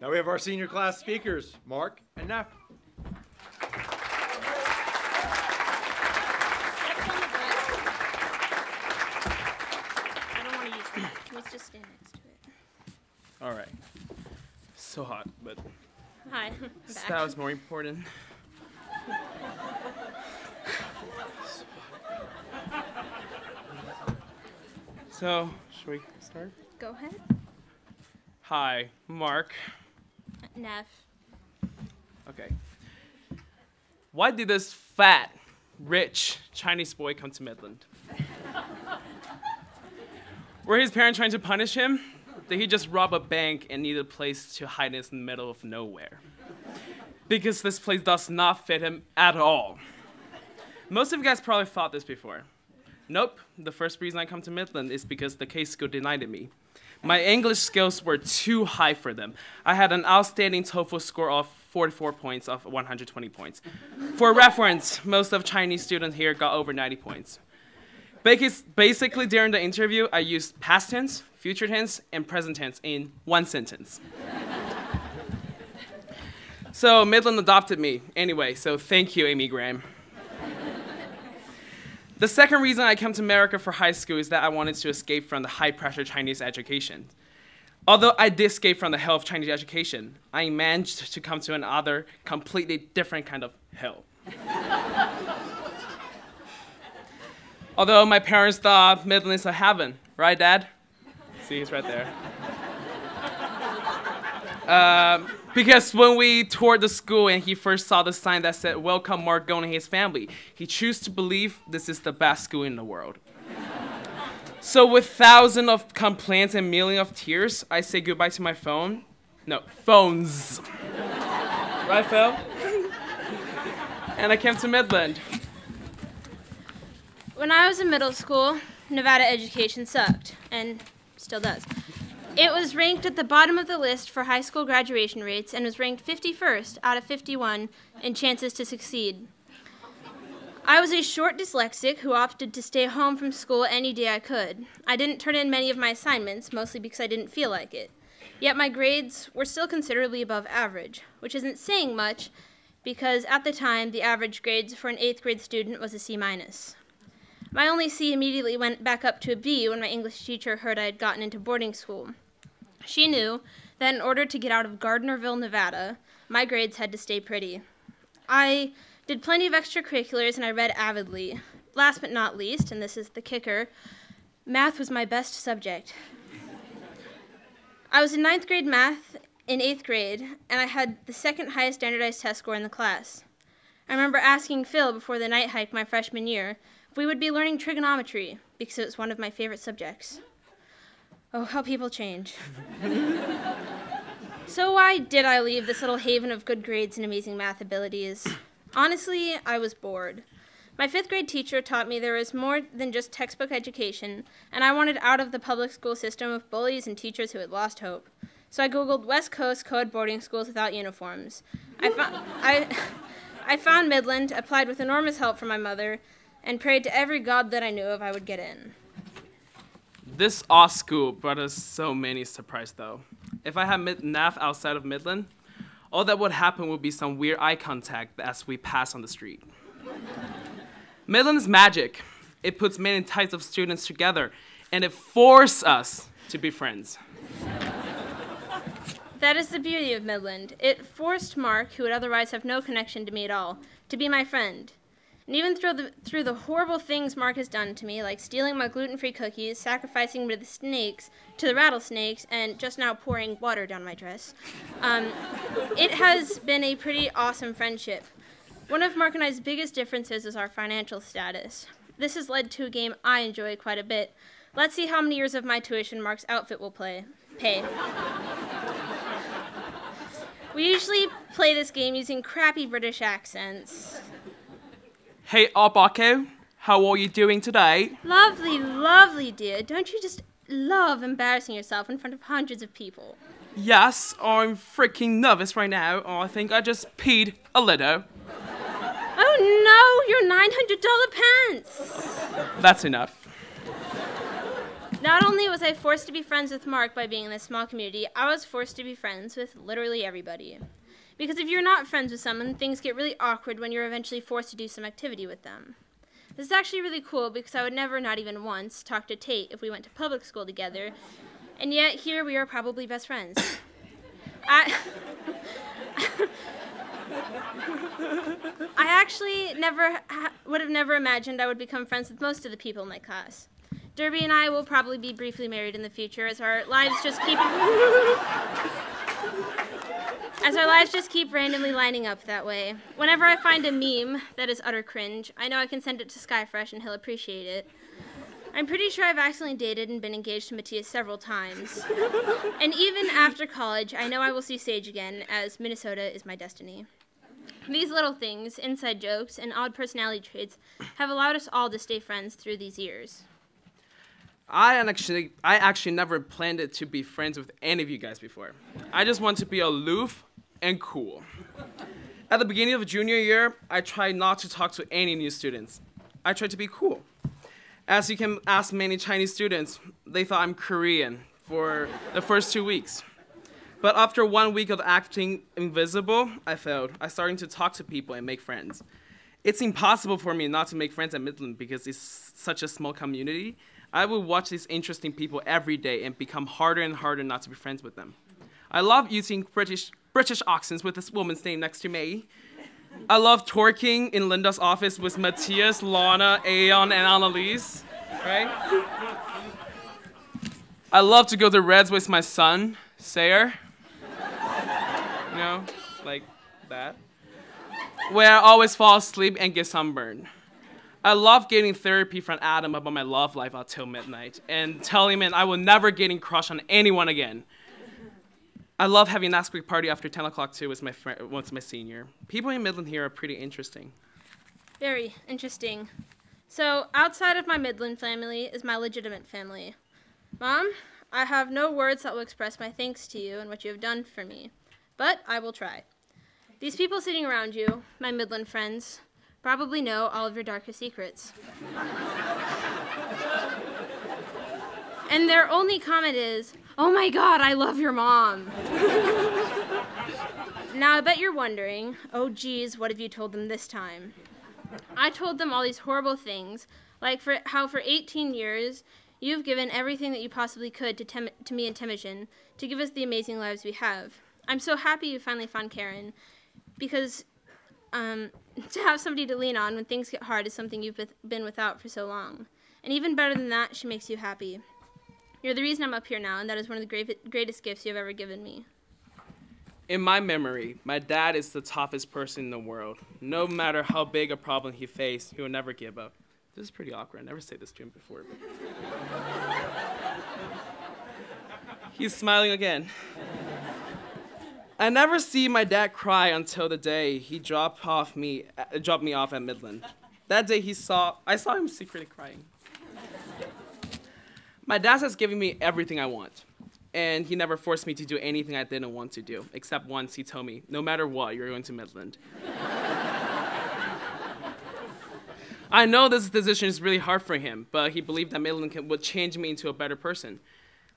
Now we have our senior class speakers, Mark and Nef. I don't want to use that. Let's just stand next to it. All right. So hot, but Hi. That was more important. So, should we start? Go ahead. Hi, Mark. Nef. Okay. Why did this fat, rich Chinese boy come to Midland? Were his parents trying to punish him? Did he just rob a bank and need a place to hide in the middle of nowhere? Because this place does not fit him at all. Most of you guys probably thought this before. Nope, the first reason I come to Midland is because the Cate school denied me. My English skills were too high for them. I had an outstanding TOEFL score of 44 points of 120 points. For reference, most of Chinese students here got over 90 points. Basically, during the interview, I used past tense, future tense, and present tense in one sentence. so Midland adopted me anyway, so thank you, Amy Graham. The second reason I came to America for high school is that I wanted to escape from the high pressure Chinese education. Although I did escape from the hell of Chinese education, I managed to come to another completely different kind of hell. Although my parents thought Midland is a heaven, right, Dad? See, he's right there. Um, because when we toured the school and he first saw the sign that said "Welcome Mark Gone and his family," he chose to believe this is the best school in the world. so with thousands of complaints and millions of tears, I say goodbye to my phone. No, phones. right, Phil? and I came to Midland. When I was in middle school, Nevada education sucked, and still does. It was ranked at the bottom of the list for high school graduation rates and was ranked 51st out of 51 in chances to succeed. I was a short dyslexic who opted to stay home from school any day I could. I didn't turn in many of my assignments, mostly because I didn't feel like it. Yet my grades were still considerably above average, which isn't saying much because at the time the average grades for an 8th grade student was a C minus. My only C immediately went back up to a B when my English teacher heard I had gotten into boarding school. She knew that in order to get out of Gardnerville, Nevada, my grades had to stay pretty. I did plenty of extracurriculars and I read avidly. Last but not least, and this is the kicker, math was my best subject. I was in ninth grade math in eighth grade, and I had the second highest standardized test score in the class. I remember asking Phil before the night hike my freshman year if we would be learning trigonometry because it was one of my favorite subjects. Oh, how people change. so, why did I leave this little haven of good grades and amazing math abilities? Honestly, I was bored. My fifth grade teacher taught me there was more than just textbook education, and I wanted out of the public school system of bullies and teachers who had lost hope. So I Googled West Coast co-ed boarding schools without uniforms. I, fo- I, I found Midland, applied with enormous help from my mother, and prayed to every god that I knew of I would get in. This school brought us so many surprises, though. If I had Mid- Nef outside of Midland, all that would happen would be some weird eye contact as we pass on the street. Midland is magic. It puts many types of students together, and it forces us to be friends. That is the beauty of Midland. It forced Mark, who would otherwise have no connection to me at all, to be my friend. And even through the, through the horrible things Mark has done to me, like stealing my gluten free cookies, sacrificing to the snakes, to the rattlesnakes, and just now pouring water down my dress, um, it has been a pretty awesome friendship. One of Mark and I's biggest differences is our financial status. This has led to a game I enjoy quite a bit. Let's see how many years of my tuition Mark's outfit will play. Pay. We usually play this game using crappy British accents. Hey, Arbako, how are you doing today? Lovely, lovely, dear. Don't you just love embarrassing yourself in front of hundreds of people? Yes, I'm freaking nervous right now. I think I just peed a little. Oh no, your $900 pants! That's enough. Not only was I forced to be friends with Mark by being in this small community, I was forced to be friends with literally everybody. Because if you're not friends with someone, things get really awkward when you're eventually forced to do some activity with them. This is actually really cool because I would never, not even once, talk to Tate if we went to public school together, and yet here we are probably best friends. I. I actually never would have never imagined I would become friends with most of the people in my class. Derby and I will probably be briefly married in the future as our lives just keep as our lives just keep randomly lining up that way. Whenever I find a meme that is utter cringe, I know I can send it to Skyfresh and he'll appreciate it. I'm pretty sure I've accidentally dated and been engaged to Matthias several times. and even after college, I know I will see Sage again, as Minnesota is my destiny. These little things, inside jokes, and odd personality traits have allowed us all to stay friends through these years. I actually, I actually never planned it to be friends with any of you guys before. I just want to be aloof and cool. At the beginning of junior year, I tried not to talk to any new students. I tried to be cool. As you can ask many Chinese students, they thought I'm Korean for the first two weeks. But after one week of acting invisible, I failed. I started to talk to people and make friends. It's impossible for me not to make friends at Midland because it's such a small community. I would watch these interesting people every day and become harder and harder not to be friends with them. I love using British, British accents with this woman's name next to me. I love twerking in Linda's office with Matthias, Lana, Aeon, and Annalise, right? I love to go to Reds with my son, Sayer. You know, like that. Where I always fall asleep and get sunburned. I love getting therapy from Adam about my love life until midnight and telling him I will never get in crush on anyone again. I love having an Week party after 10 o'clock too with my friend, once my senior. People in Midland here are pretty interesting. Very interesting. So, outside of my Midland family is my legitimate family. Mom, I have no words that will express my thanks to you and what you have done for me, but I will try. These people sitting around you, my Midland friends, probably know all of your darkest secrets. and their only comment is, Oh my god, I love your mom. now, I bet you're wondering, oh geez, what have you told them this time? I told them all these horrible things, like for how for 18 years you've given everything that you possibly could to, Tem- to me and Temujin to give us the amazing lives we have. I'm so happy you finally found Karen, because um, to have somebody to lean on when things get hard is something you've been without for so long. And even better than that, she makes you happy. You're the reason I'm up here now, and that is one of the great, greatest gifts you've ever given me. In my memory, my dad is the toughest person in the world. No matter how big a problem he faced, he will never give up. This is pretty awkward. I never said this to him before. He's smiling again. I never see my dad cry until the day he dropped off me, uh, dropped me off at Midland. That day he saw, I saw him secretly crying. My dad has given me everything I want, and he never forced me to do anything I didn't want to do, except once he told me, no matter what, you're going to Midland. I know this decision is really hard for him, but he believed that Midland can, would change me into a better person.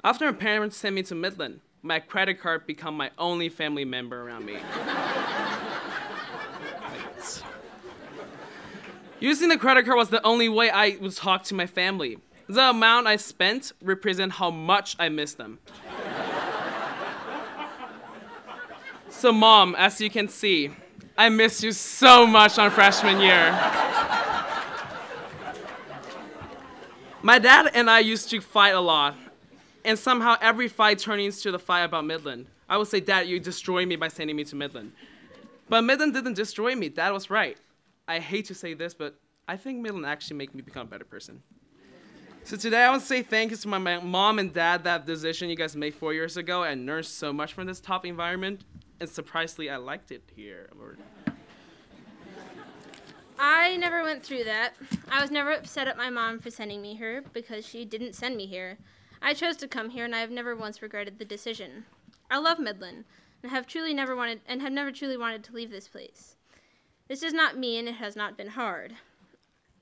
After my parents sent me to Midland, my credit card became my only family member around me. Using the credit card was the only way I would talk to my family. The amount I spent represent how much I miss them. so mom, as you can see, I miss you so much on freshman year. My dad and I used to fight a lot, and somehow every fight turned into the fight about Midland. I would say, Dad, you destroyed me by sending me to Midland. But Midland didn't destroy me. Dad was right. I hate to say this, but I think Midland actually made me become a better person. So today I want to say thank you to my mom and dad that decision you guys made four years ago and learned so much from this top environment. And surprisingly, I liked it here. I never went through that. I was never upset at my mom for sending me here because she didn't send me here. I chose to come here and I have never once regretted the decision. I love Midland and have truly never wanted and have never truly wanted to leave this place. This is not me and it has not been hard.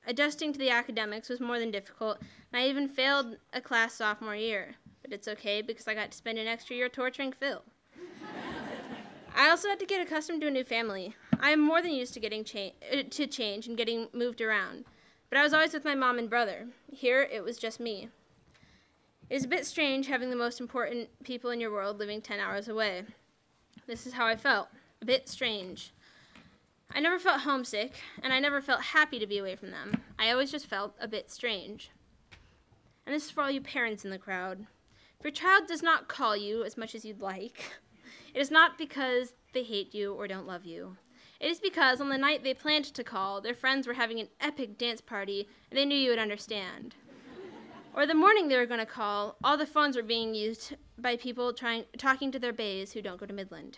Adjusting to the academics was more than difficult, and I even failed a class sophomore year. But it's okay because I got to spend an extra year torturing Phil. I also had to get accustomed to a new family. I am more than used to getting cha- uh, to change and getting moved around. But I was always with my mom and brother. Here, it was just me. It is a bit strange having the most important people in your world living 10 hours away. This is how I felt. A bit strange. I never felt homesick, and I never felt happy to be away from them. I always just felt a bit strange. And this is for all you parents in the crowd. If your child does not call you as much as you'd like, it is not because they hate you or don't love you. It is because on the night they planned to call, their friends were having an epic dance party and they knew you would understand. or the morning they were going to call, all the phones were being used by people trying, talking to their bays who don't go to Midland.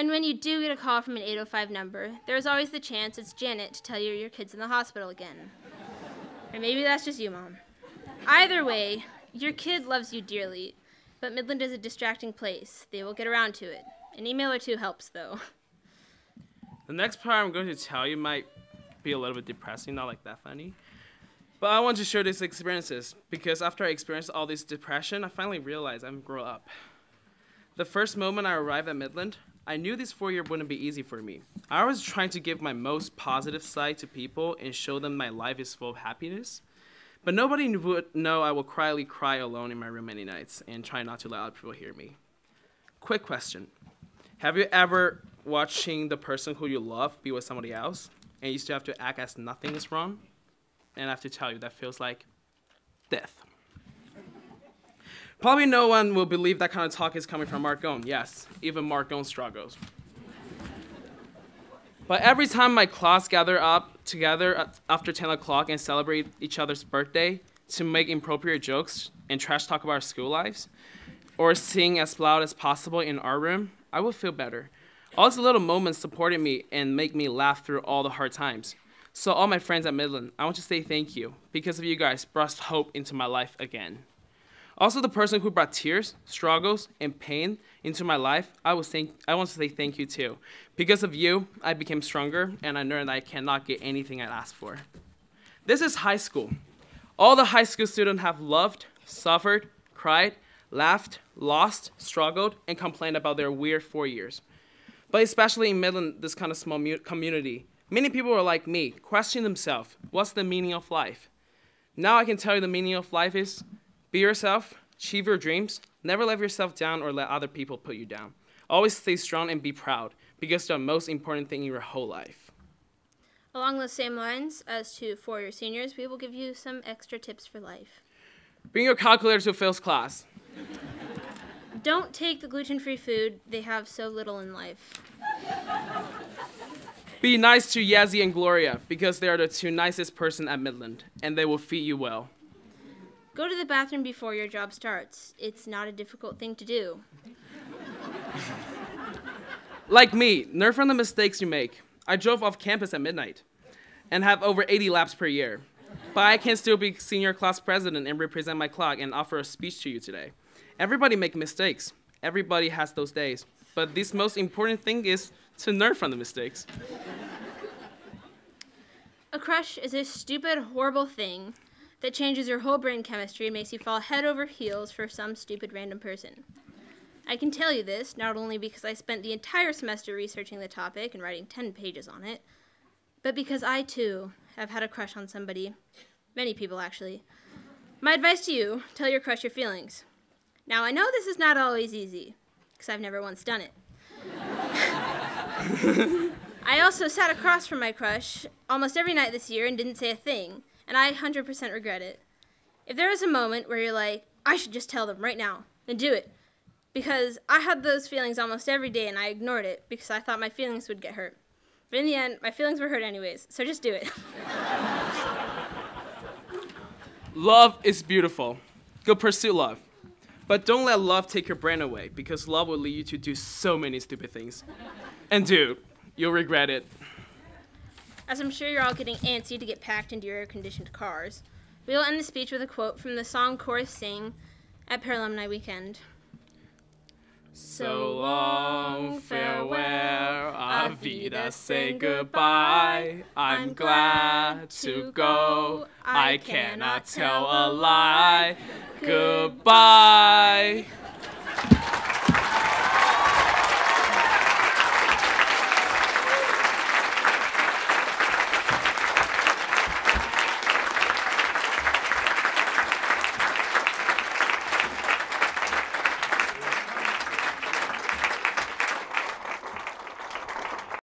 And when you do get a call from an 805 number, there's always the chance it's Janet to tell you your kid's in the hospital again. or maybe that's just you, Mom. Either way, your kid loves you dearly, but Midland is a distracting place. They will get around to it. An email or two helps, though. The next part I'm going to tell you might be a little bit depressing, not like that funny. But I want to share these experiences because after I experienced all this depression, I finally realized I'm grown up. The first moment I arrived at Midland, I knew this four year wouldn't be easy for me. I was trying to give my most positive side to people and show them my life is full of happiness. But nobody would know I will quietly cry alone in my room many nights and try not to let other people hear me. Quick question Have you ever watching the person who you love be with somebody else and you still have to act as nothing is wrong? And I have to tell you, that feels like death. Probably no one will believe that kind of talk is coming from Mark Gone. Yes, even Mark Gone struggles. But every time my class gather up together after 10 o'clock and celebrate each other's birthday to make inappropriate jokes and trash talk about our school lives, or sing as loud as possible in our room, I will feel better. All these little moments supported me and make me laugh through all the hard times. So all my friends at Midland, I want to say thank you. Because of you guys, brought hope into my life again. Also, the person who brought tears, struggles, and pain into my life, I, was thank- I want to say thank you too. Because of you, I became stronger, and I learned I cannot get anything I asked for. This is high school. All the high school students have loved, suffered, cried, laughed, lost, struggled, and complained about their weird four years. But especially in Midland, this kind of small mu- community, many people are like me, questioning themselves, what's the meaning of life? Now I can tell you the meaning of life is be yourself, achieve your dreams, never let yourself down or let other people put you down. Always stay strong and be proud, because the most important thing in your whole life. Along the same lines as to for your seniors, we will give you some extra tips for life. Bring your calculator to Phil's class. Don't take the gluten free food, they have so little in life. Be nice to Yazzie and Gloria because they are the two nicest person at Midland and they will feed you well. Go to the bathroom before your job starts. It's not a difficult thing to do. Like me, learn from the mistakes you make. I drove off campus at midnight and have over 80 laps per year. But I can still be senior class president and represent my class and offer a speech to you today. Everybody make mistakes. Everybody has those days. But this most important thing is to learn from the mistakes. A crush is a stupid, horrible thing that changes your whole brain chemistry and makes you fall head over heels for some stupid random person. I can tell you this not only because I spent the entire semester researching the topic and writing 10 pages on it, but because I too have had a crush on somebody. Many people, actually. My advice to you tell your crush your feelings. Now, I know this is not always easy, because I've never once done it. I also sat across from my crush almost every night this year and didn't say a thing, and I 100% regret it. If there is a moment where you're like, I should just tell them right now, then do it. Because I had those feelings almost every day and I ignored it because I thought my feelings would get hurt. But in the end, my feelings were hurt anyways, so just do it. Love is beautiful. Go pursue love. But don't let love take your brain away because love will lead you to do so many stupid things. And dude, you'll regret it. As I'm sure you're all getting antsy to get packed into your air conditioned cars, we will end the speech with a quote from the song chorus sing at Paralumni Weekend. So long, farewell, auf vida, say goodbye. I'm glad to go. I cannot tell a lie. Goodbye.